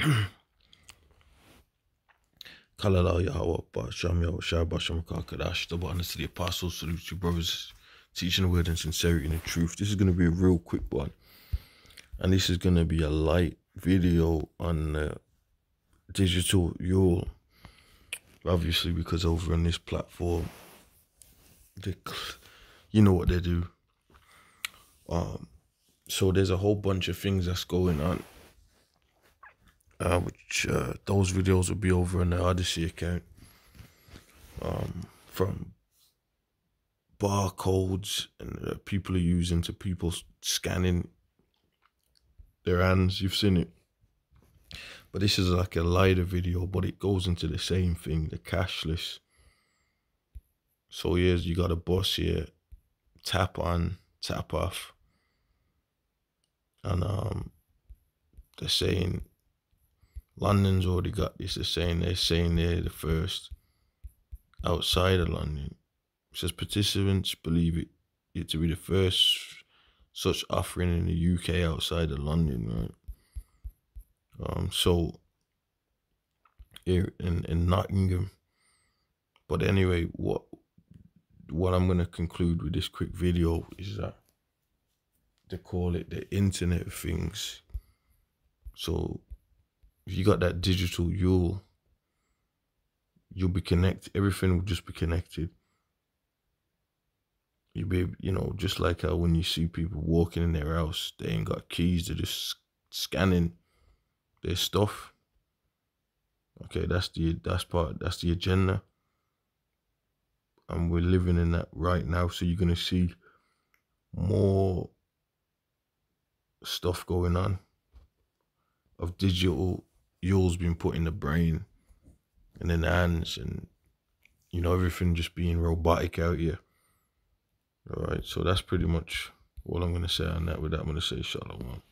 Kalala Yahweh, Basham Yahweh, Shah Basham Kakadash, the one to the apostles, salute to brothers, teaching the word in sincerity and the truth. This is going to be a real quick one. And this is going to be a light video on uh, digital Yule. Obviously, because over on this platform, they, you know what they do. Um, so there's a whole bunch of things that's going on uh, which uh, those videos will be over on the Odysee account. Um, from barcodes and people are using to people scanning their hands. You've seen it. But this is like a lighter video, but it goes into the same thing, the cashless. So here's you got a bus here, tap on, tap off. And um they're saying London's already got this. They're saying they're saying they're the first outside of London. It says participants believe it, it to be the first such offering in the UK outside of London, right? Um, so here in, in Nottingham. But anyway, what what I'm gonna conclude with this quick video is that they call it the Internet of Things. So if you got that digital, you'll you'll be connected. Everything will just be connected. You'll be, you know, just like how when you see people walking in their house, they ain't got keys. They're just scanning their stuff. Okay, that's the that's part that's the agenda. And we're living in that right now. So you're gonna see more stuff going on of digital yours been put in the brain and in the hands and you know everything just being robotic out here. All right so that's pretty much all i'm going to say on that. With that i'm to say shalom